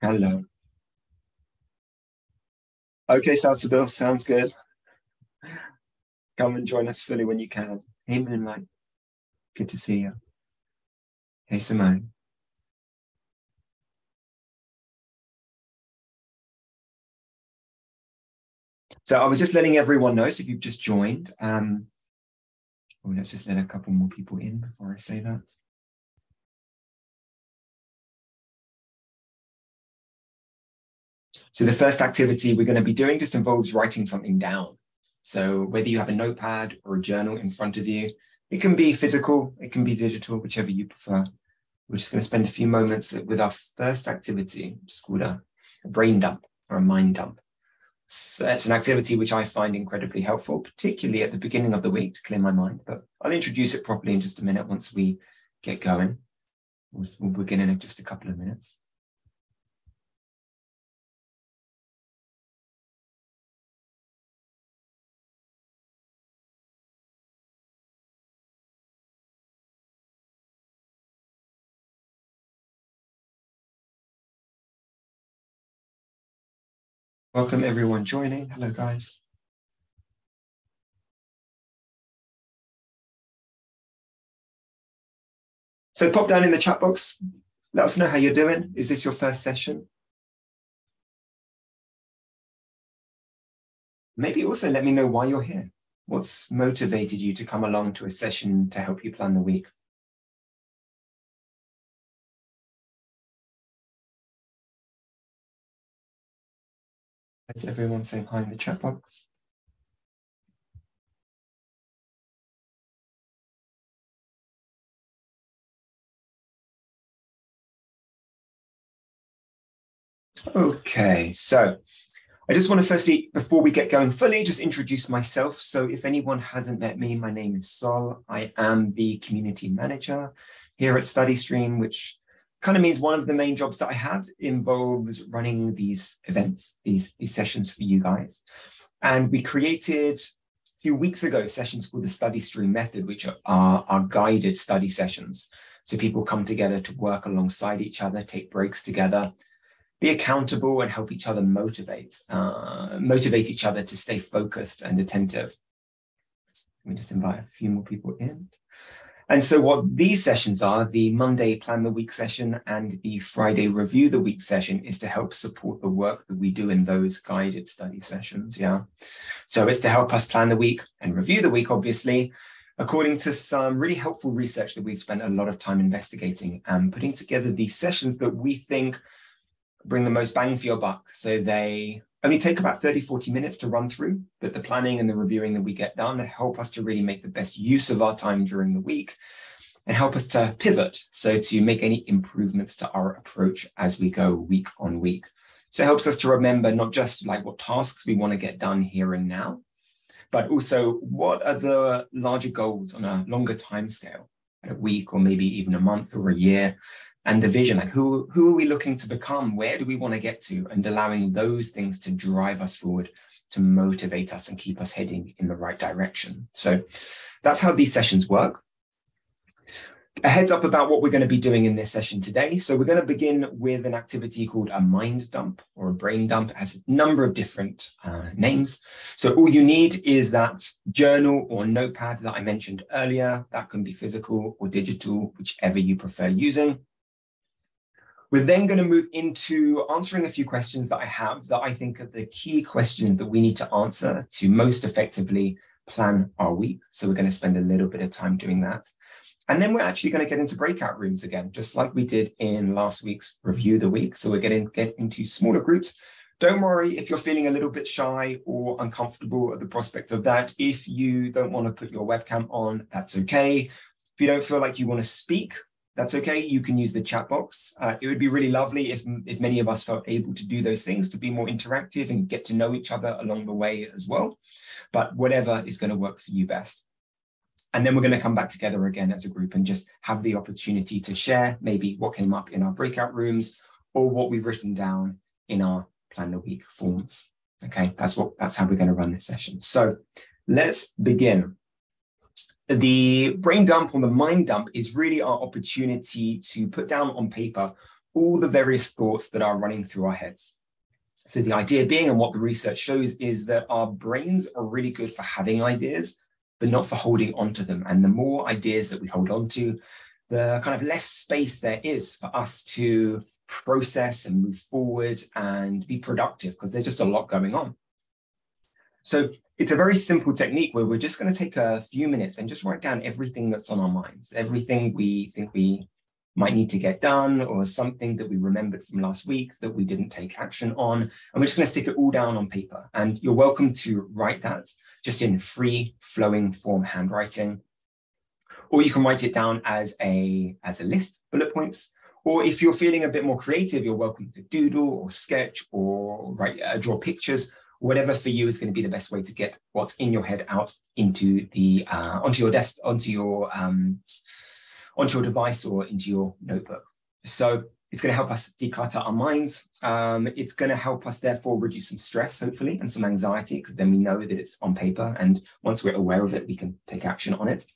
Hello. Okay, Salsabil, sounds good. Come and join us fully when you can. Hey, Moonlight. Good to see you. Hey, Simone. So I was just letting everyone know. So if you've just joined, um, oh, let's just let a couple more people in before I say that. So the first activity we're going to be doing just involves writing something down. So whether you have a notepad or a journal in front of you, it can be physical, it can be digital, whichever you prefer. We're just going to spend a few moments with our first activity, is called a, a brain dump or a mind dump. So it's an activity which I find incredibly helpful, particularly at the beginning of the week to clear my mind. But I'll introduce it properly in just a minute once we get going. We'll, we'll begin in just a couple of minutes. Welcome everyone joining. Hello, guys. So pop down in the chat box. Let us know how you're doing. Is this your first session? Maybe also let me know why you're here. What's motivated you to come along to a session to help you plan the week? Is everyone saying hi in the chat box? Okay, so I just want to firstly, before we get going fully, just introduce myself. So if anyone hasn't met me, my name is Sol. I am the community manager here at StudyStream, which kind of means one of the main jobs that I have involves running these events, these, these sessions for you guys. And we created a few weeks ago sessions called the study stream method, which are our guided study sessions. So people come together to work alongside each other, take breaks together, be accountable and help each other motivate, uh, motivate each other to stay focused and attentive. Let me just invite a few more people in. And so, what these sessions are the Monday Plan the Week session and the Friday Review the Week session is to help support the work that we do in those guided study sessions. Yeah. So, it's to help us plan the week and review the week, obviously, according to some really helpful research that we've spent a lot of time investigating and putting together these sessions that we think bring the most bang for your buck. So, they only take about 30, 40 minutes to run through, but the planning and the reviewing that we get done help us to really make the best use of our time during the week and help us to pivot. So to make any improvements to our approach as we go week on week. So it helps us to remember not just like what tasks we want to get done here and now, but also what are the larger goals on a longer time scale, a week or maybe even a month or a year and the vision like who who are we looking to become where do we want to get to and allowing those things to drive us forward to motivate us and keep us heading in the right direction so that's how these sessions work a heads up about what we're going to be doing in this session today. So we're going to begin with an activity called a mind dump or a brain dump. It has a number of different uh, names. So all you need is that journal or notepad that I mentioned earlier. That can be physical or digital, whichever you prefer using. We're then going to move into answering a few questions that I have that I think are the key questions that we need to answer to most effectively plan our week. So we're going to spend a little bit of time doing that. And then we're actually going to get into breakout rooms again, just like we did in last week's review the week. So we're getting get into smaller groups. Don't worry if you're feeling a little bit shy or uncomfortable at the prospect of that. If you don't want to put your webcam on, that's okay. If you don't feel like you want to speak that's okay. You can use the chat box. Uh, it would be really lovely if, if many of us felt able to do those things to be more interactive and get to know each other along the way as well. But whatever is going to work for you best. And then we're going to come back together again as a group and just have the opportunity to share maybe what came up in our breakout rooms or what we've written down in our plan the week forms. Okay, that's what that's how we're going to run this session. So let's begin the brain dump or the mind dump is really our opportunity to put down on paper all the various thoughts that are running through our heads. So the idea being, and what the research shows, is that our brains are really good for having ideas, but not for holding onto them. And the more ideas that we hold on to, the kind of less space there is for us to process and move forward and be productive because there's just a lot going on. So it's a very simple technique where we're just going to take a few minutes and just write down everything that's on our minds, everything we think we might need to get done or something that we remembered from last week that we didn't take action on. And we're just going to stick it all down on paper. And you're welcome to write that just in free flowing form handwriting. Or you can write it down as a, as a list, bullet points. Or if you're feeling a bit more creative, you're welcome to doodle or sketch or write, uh, draw pictures whatever for you is going to be the best way to get what's in your head out into the uh, onto your desk, onto your um, onto your device or into your notebook. So it's going to help us declutter our minds. Um, it's going to help us, therefore, reduce some stress, hopefully, and some anxiety, because then we know that it's on paper. And once we're aware of it, we can take action on it.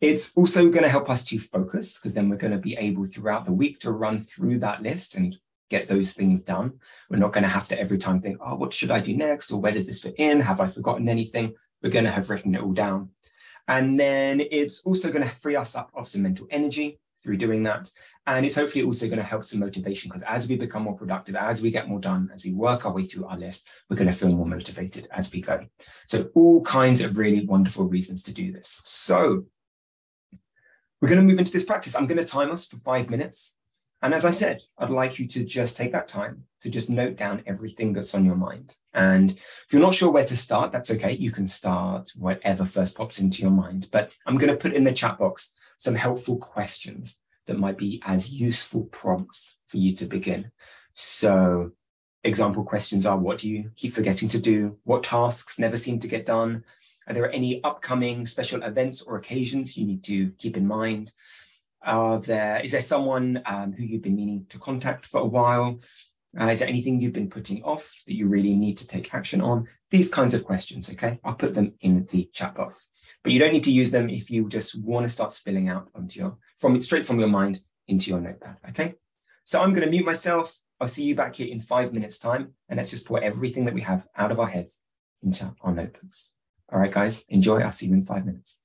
It's also going to help us to focus, because then we're going to be able throughout the week to run through that list and get those things done. We're not going to have to every time think, oh, what should I do next? Or where does this fit in? Have I forgotten anything? We're going to have written it all down. And then it's also going to free us up of some mental energy through doing that. And it's hopefully also going to help some motivation because as we become more productive, as we get more done, as we work our way through our list, we're going to feel more motivated as we go. So all kinds of really wonderful reasons to do this. So we're going to move into this practice. I'm going to time us for five minutes. And as I said, I'd like you to just take that time to just note down everything that's on your mind. And if you're not sure where to start, that's okay. You can start whatever first pops into your mind. But I'm going to put in the chat box some helpful questions that might be as useful prompts for you to begin. So, example questions are what do you keep forgetting to do? What tasks never seem to get done? Are there any upcoming special events or occasions you need to keep in mind? Are there, is there someone um, who you've been meaning to contact for a while? Uh, is there anything you've been putting off that you really need to take action on? These kinds of questions, okay? I'll put them in the chat box. But you don't need to use them if you just want to start spilling out onto your, from straight from your mind into your notepad, okay? So I'm going to mute myself. I'll see you back here in five minutes time. And let's just pour everything that we have out of our heads into our notebooks. All right, guys, enjoy. I'll see you in five minutes.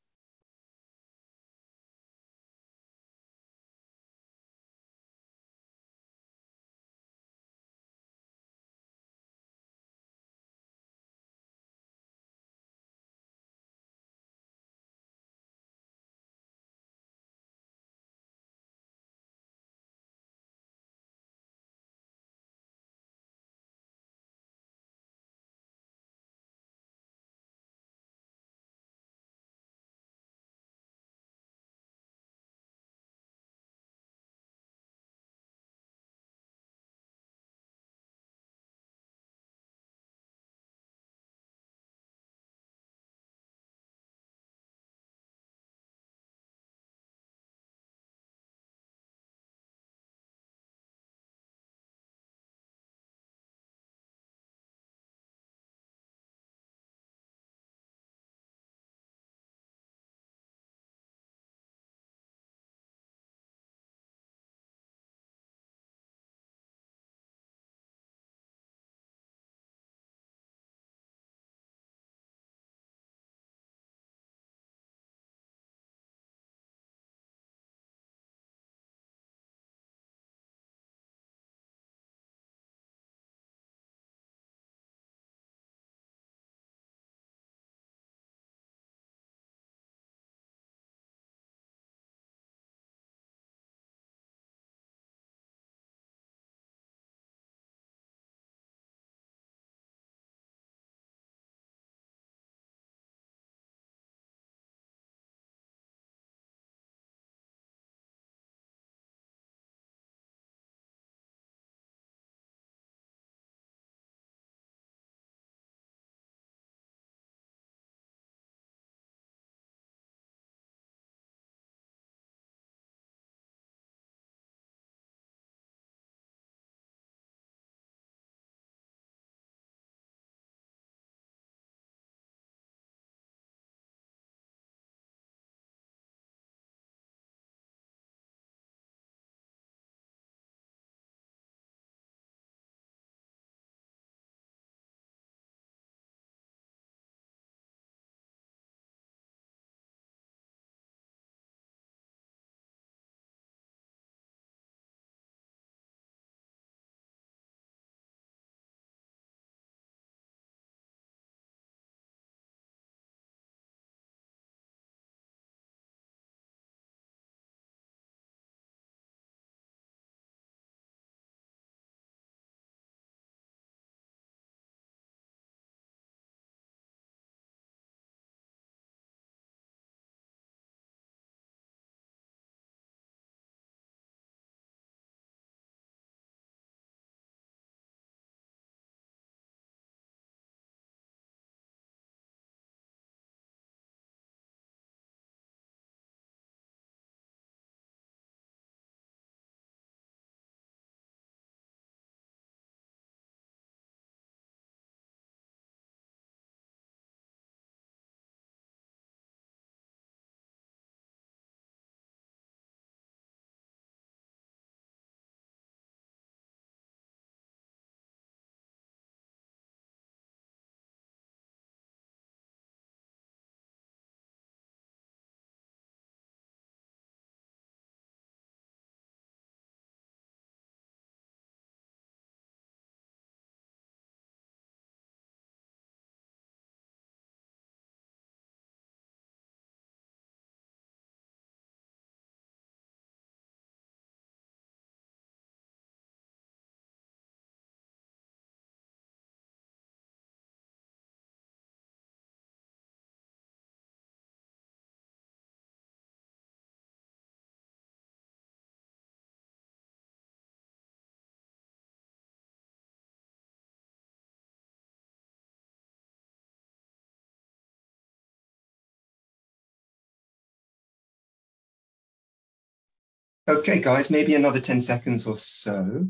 Okay, guys, maybe another 10 seconds or so.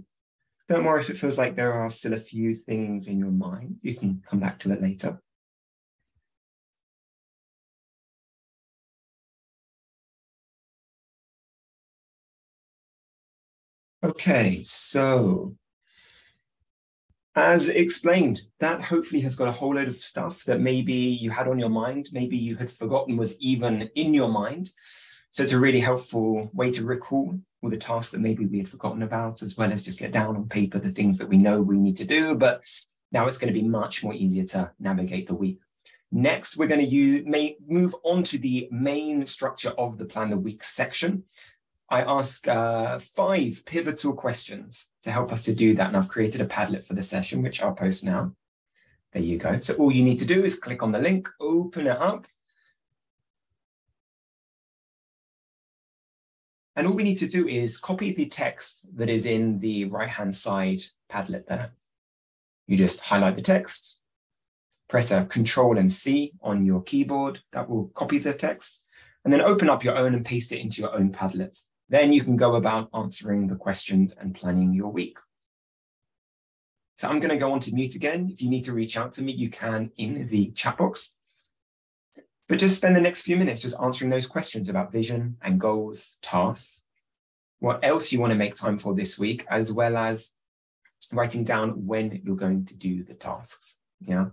Don't worry if it feels like there are still a few things in your mind. You can come back to it later. Okay, so as explained, that hopefully has got a whole load of stuff that maybe you had on your mind, maybe you had forgotten was even in your mind. So it's a really helpful way to recall all the tasks that maybe we had forgotten about, as well as just get down on paper the things that we know we need to do. But now it's going to be much more easier to navigate the week. Next, we're going to use, may, move on to the main structure of the Plan the Week section. I ask uh, five pivotal questions to help us to do that. And I've created a Padlet for the session, which I'll post now. There you go. So all you need to do is click on the link, open it up. And all we need to do is copy the text that is in the right-hand side Padlet there. You just highlight the text, press a Control and C on your keyboard. That will copy the text. And then open up your own and paste it into your own Padlet. Then you can go about answering the questions and planning your week. So I'm going to go on to mute again. If you need to reach out to me, you can in the chat box. But just spend the next few minutes just answering those questions about vision and goals, tasks, what else you want to make time for this week, as well as writing down when you're going to do the tasks. Yeah.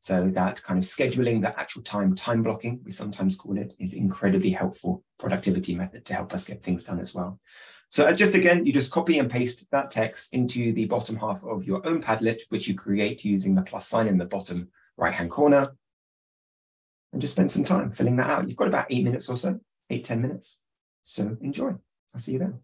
So that kind of scheduling the actual time, time blocking, we sometimes call it, is incredibly helpful productivity method to help us get things done as well. So uh, just again, you just copy and paste that text into the bottom half of your own Padlet, which you create using the plus sign in the bottom right-hand corner. And just spend some time filling that out. You've got about eight minutes or so, eight ten minutes. So enjoy. I'll see you then.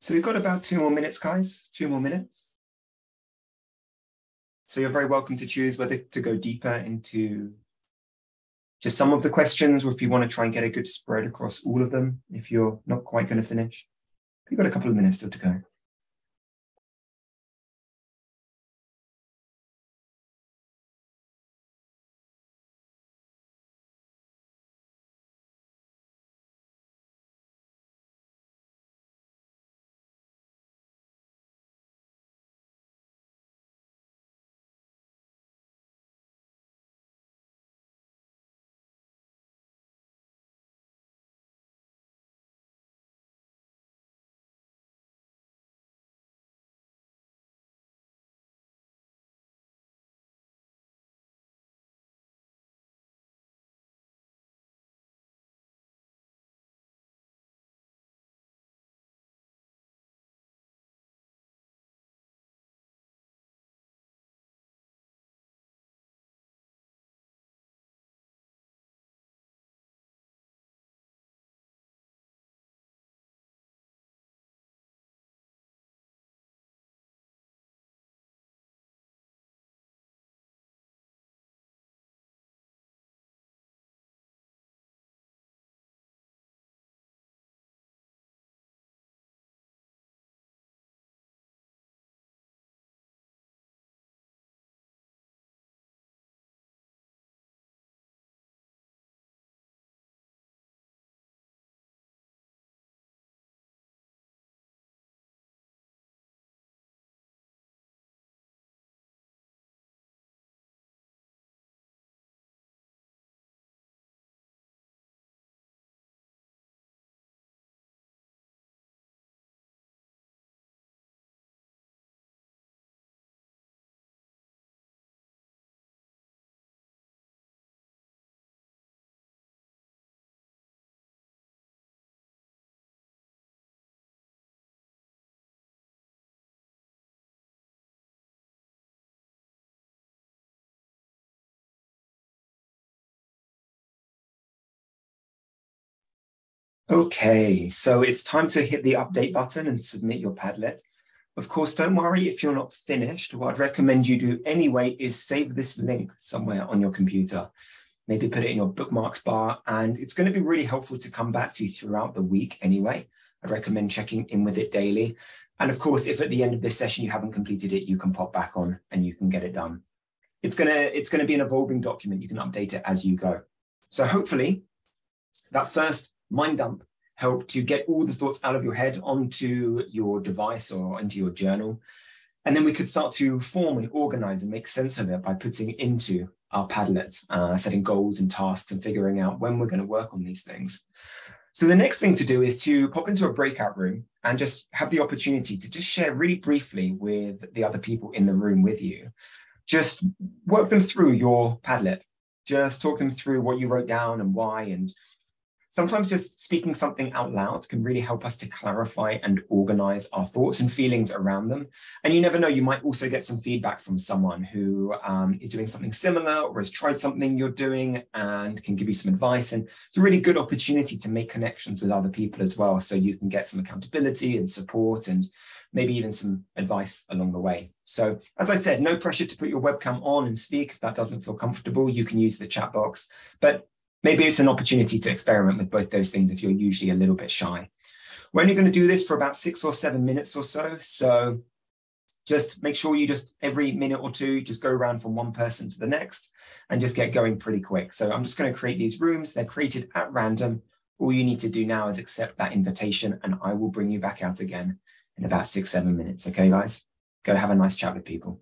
So we've got about two more minutes, guys, two more minutes. So you're very welcome to choose whether to go deeper into just some of the questions or if you want to try and get a good spread across all of them, if you're not quite going to finish. You've got a couple of minutes still to go. Okay, so it's time to hit the update button and submit your Padlet. Of course, don't worry if you're not finished. What I'd recommend you do anyway is save this link somewhere on your computer. Maybe put it in your bookmarks bar, and it's going to be really helpful to come back to throughout the week anyway. I'd recommend checking in with it daily. And of course, if at the end of this session you haven't completed it, you can pop back on and you can get it done. It's gonna, it's gonna be an evolving document. You can update it as you go. So hopefully that first mind dump help to get all the thoughts out of your head onto your device or into your journal. And then we could start to form and organize and make sense of it by putting into our Padlet, uh, setting goals and tasks and figuring out when we're going to work on these things. So the next thing to do is to pop into a breakout room and just have the opportunity to just share really briefly with the other people in the room with you. Just work them through your Padlet. Just talk them through what you wrote down and why and Sometimes just speaking something out loud can really help us to clarify and organize our thoughts and feelings around them. And you never know, you might also get some feedback from someone who um, is doing something similar or has tried something you're doing and can give you some advice. And it's a really good opportunity to make connections with other people as well. So you can get some accountability and support and maybe even some advice along the way. So as I said, no pressure to put your webcam on and speak. If that doesn't feel comfortable, you can use the chat box. But maybe it's an opportunity to experiment with both those things if you're usually a little bit shy. We're only going to do this for about six or seven minutes or so. So just make sure you just every minute or two, just go around from one person to the next and just get going pretty quick. So I'm just going to create these rooms. They're created at random. All you need to do now is accept that invitation and I will bring you back out again in about six, seven minutes. Okay, guys? Go have a nice chat with people.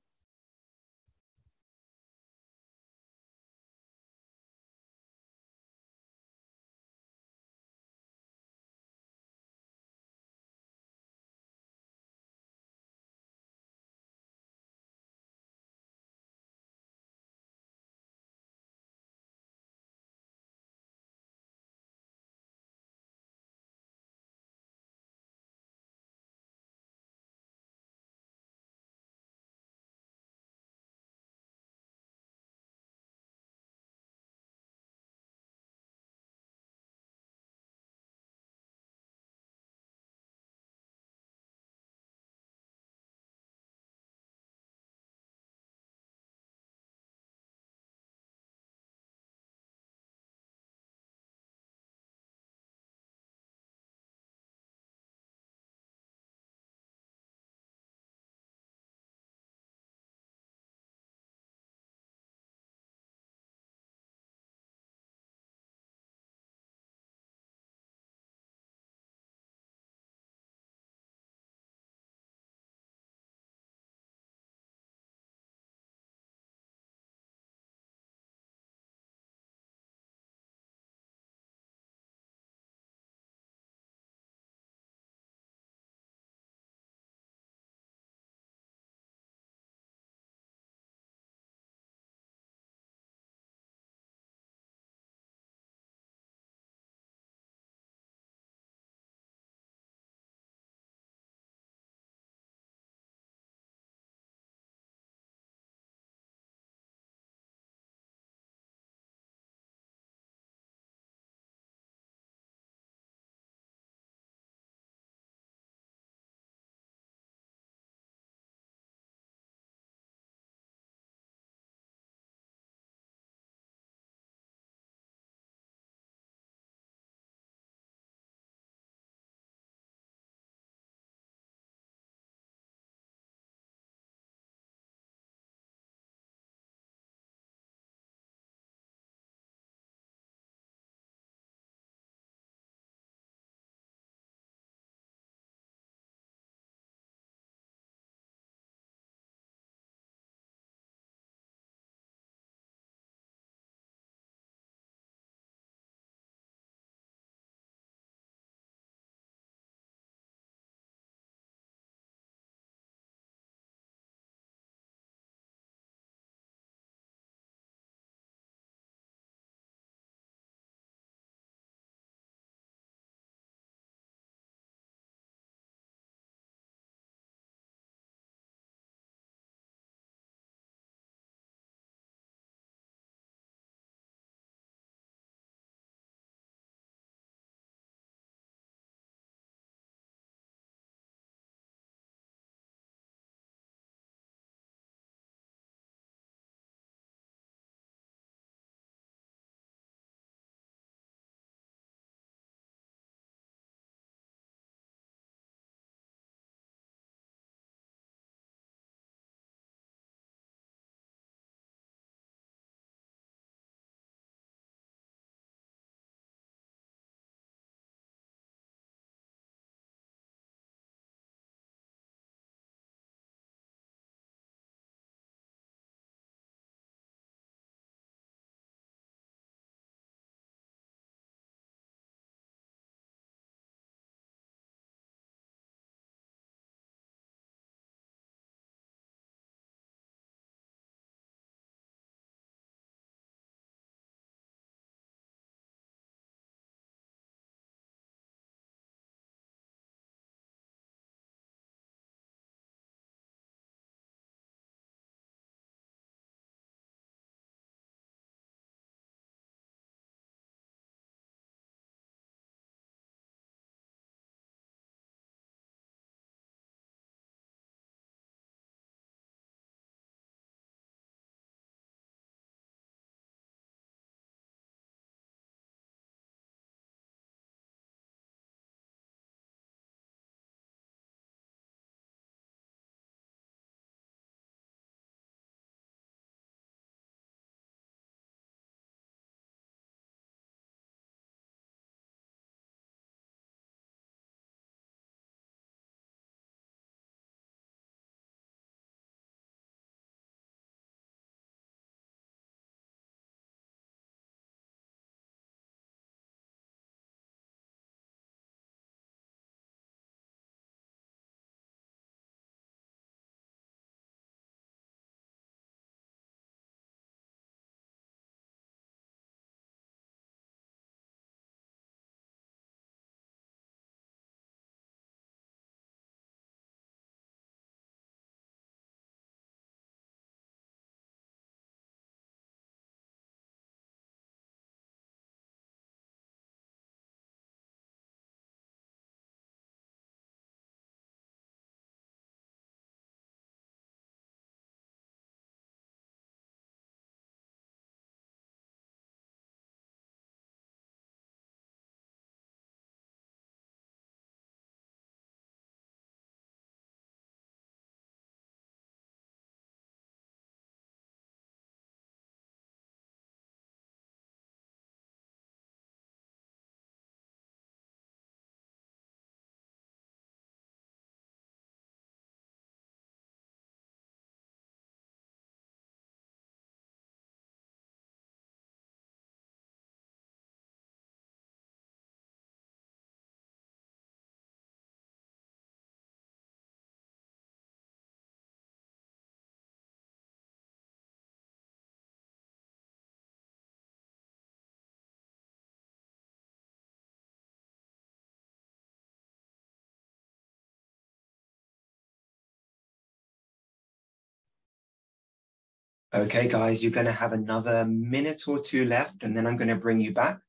Okay, guys, you're going to have another minute or two left, and then I'm going to bring you back.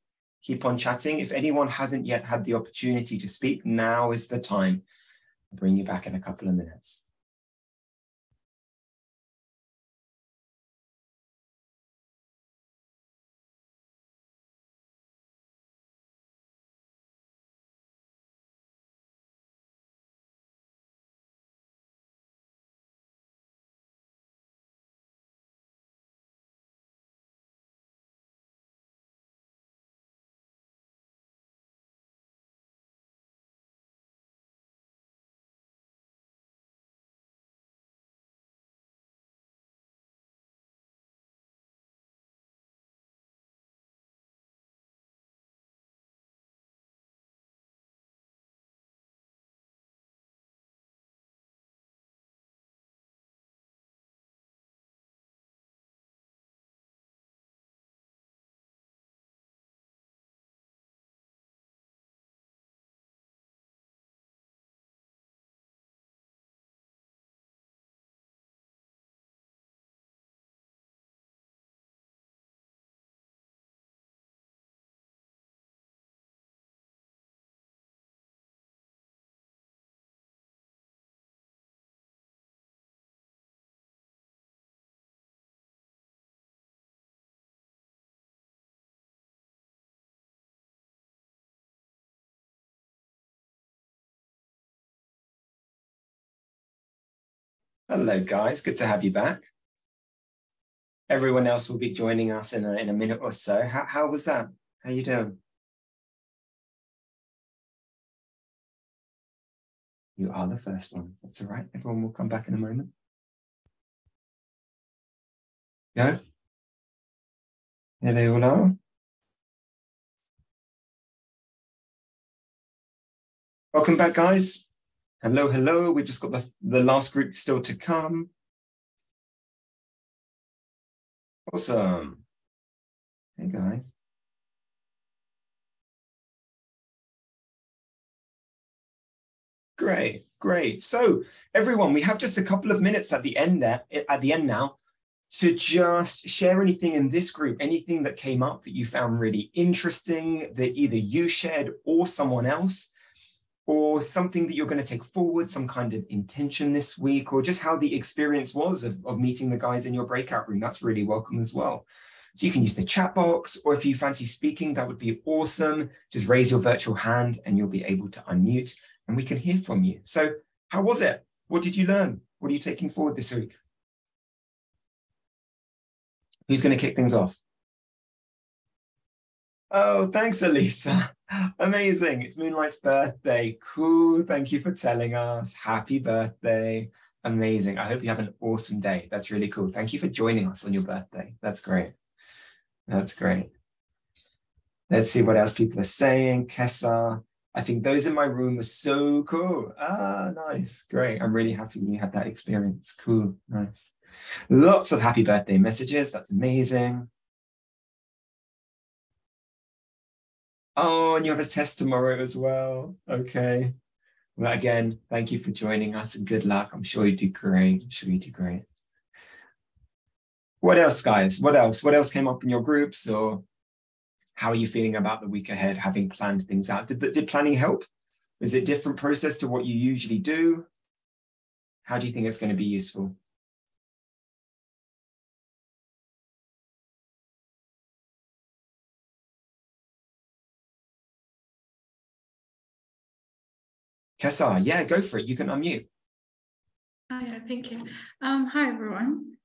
Keep on chatting. If anyone hasn't yet had the opportunity to speak, now is the time. I'll bring you back in a couple of minutes. Hello, guys. Good to have you back. Everyone else will be joining us in a, in a minute or so. How, how was that? How you doing? You are the first one. That's all right. Everyone will come back in a moment. Go. Here they all are. Welcome back, guys. Hello, hello. We've just got the, the last group still to come. Awesome. Hey, guys. Great, great. So everyone, we have just a couple of minutes at the end there, at the end now, to just share anything in this group, anything that came up that you found really interesting that either you shared or someone else or something that you're going to take forward, some kind of intention this week, or just how the experience was of, of meeting the guys in your breakout room. That's really welcome as well. So you can use the chat box, or if you fancy speaking, that would be awesome. Just raise your virtual hand and you'll be able to unmute and we can hear from you. So, how was it? What did you learn? What are you taking forward this week? Who's going to kick things off? Oh, thanks, Elisa. Amazing. It's Moonlight's birthday. Cool. Thank you for telling us. Happy birthday. Amazing. I hope you have an awesome day. That's really cool. Thank you for joining us on your birthday. That's great. That's great. Let's see what else people are saying. Kessa, I think those in my room are so cool. Ah, nice. Great. I'm really happy you had that experience. Cool. Nice. Lots of happy birthday messages. That's amazing. Oh, and you have a test tomorrow as well. Okay. Well, again, thank you for joining us and good luck. I'm sure you do great. I'm sure you do great. What else, guys? What else? What else came up in your groups or how are you feeling about the week ahead, having planned things out? Did, did planning help? Is it different process to what you usually do? How do you think it's going to be useful? Kessa, yeah, go for it. You can unmute. Hi, thank you. Um, hi, everyone.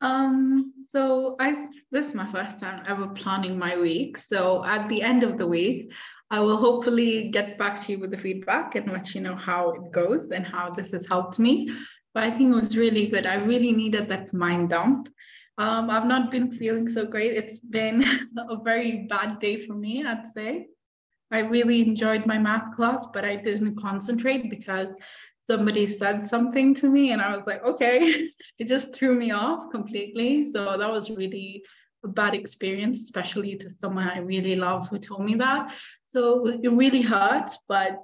Um, so I this is my first time ever planning my week. So at the end of the week, I will hopefully get back to you with the feedback and let you know how it goes and how this has helped me. But I think it was really good. I really needed that mind dump. Um, I've not been feeling so great. It's been a very bad day for me, I'd say. I really enjoyed my math class, but I didn't concentrate because somebody said something to me and I was like, okay, it just threw me off completely. So that was really a bad experience, especially to someone I really love who told me that. So it really hurt, but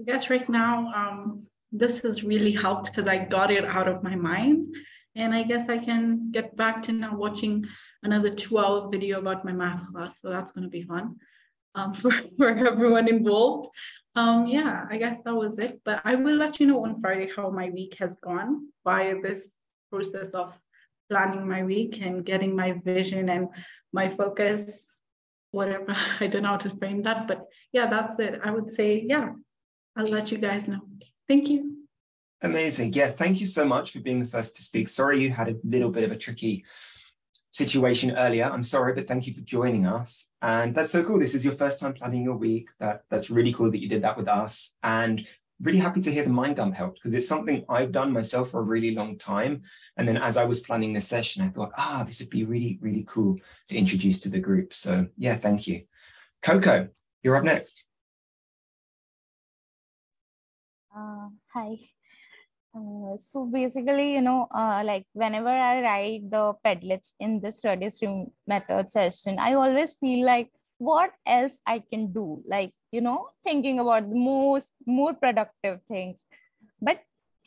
I guess right now, um, this has really helped because I got it out of my mind And I guess I can get back to now watching another two hour video about my math class. So that's going to be fun um, for, for everyone involved. Um, yeah, I guess that was it. But I will let you know on Friday how my week has gone via this process of planning my week and getting my vision and my focus, whatever. I don't know how to frame that. But yeah, that's it. I would say, yeah, I'll let you guys know. Thank you. Amazing. Yeah, thank you so much for being the first to speak. Sorry you had a little bit of a tricky situation earlier. I'm sorry, but thank you for joining us. And that's so cool. This is your first time planning your week. That that's really cool that you did that with us. And really happy to hear the mind dump helped because it's something I've done myself for a really long time. And then as I was planning this session, I thought, ah, this would be really, really cool to introduce to the group. So yeah, thank you. Coco, you're up next. Uh, hi. Uh, so basically, you know, uh, like whenever I write the Padlets in this study stream method session, I always feel like what else I can do, like, you know, thinking about the most more productive things. But,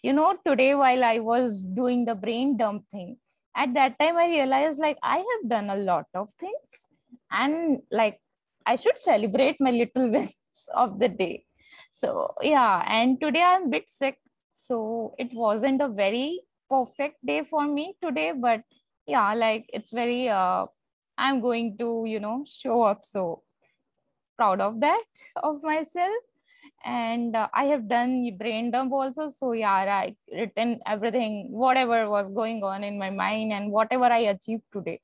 you know, today while I was doing the brain dump thing, at that time I realized like I have done a lot of things and like I should celebrate my little wins of the day. So yeah, and today I'm a bit sick so it wasn't a very perfect day for me today but yeah like it's very uh i'm going to you know show up. So proud of that of myself. And uh, i have done brain dump also. So yeah i written everything whatever was going on in my mind and whatever i achieved today.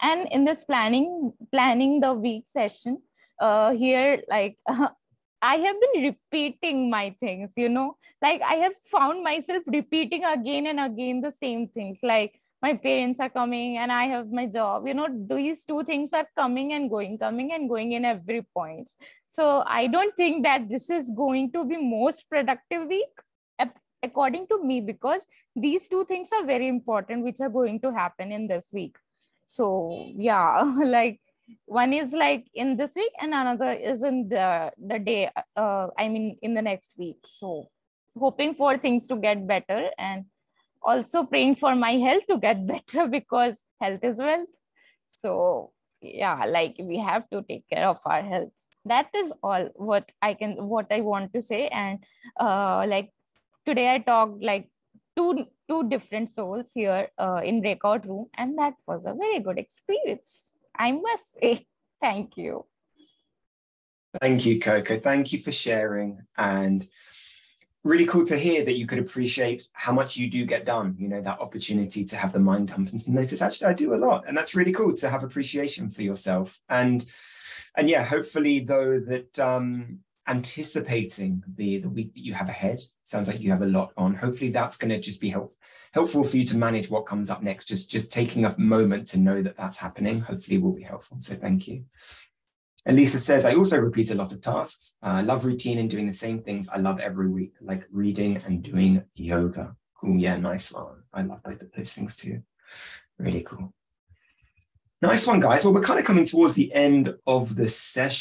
And in this planning planning the week session uh here like I have been repeating my things, you know, like I have found myself repeating again and again the same things. Like my parents are coming and I have my job, you know, these two things are coming and going, coming and going in every point. So I don't think that this is going to be most productive week according to me because these two things are very important which are going to happen in this week so yeah like one is like in this week and another is in the the day uh, i mean in the next week. So hoping for things to get better and also praying for my health to get better because health is wealth. So yeah like we have to take care of our health. That is all what i can what i want to say. And uh like today i talked like two two different souls here uh, in breakout room and that was a very good experience I must say thank you. Thank you, Coco. Thank you for sharing. And really cool to hear that you could appreciate how much you do get done, you know, that opportunity to have the mind dump and notice actually I do a lot. And that's really cool to have appreciation for yourself. And and yeah, hopefully though that um anticipating the the week that you have ahead. Sounds like you have a lot on. Hopefully that's going to just be help, helpful for you to manage what comes up next. Just just taking a moment to know that that's happening hopefully will be helpful. So thank you. And lisa says i also repeat a lot of tasks. I uh, love routine and doing the same things i love every week like reading and doing yoga. Cool. Yeah nice one. I love both of those things too. Really cool. Nice one guys. Well we're kind of coming towards the end of the session